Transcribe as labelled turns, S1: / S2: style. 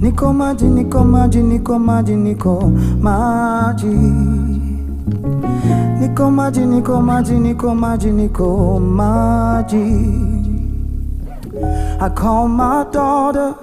S1: Niko maji, niko maji, niko maji, niko maji. Niko maji, niko maji, niko maji, niko maji. I call my daughter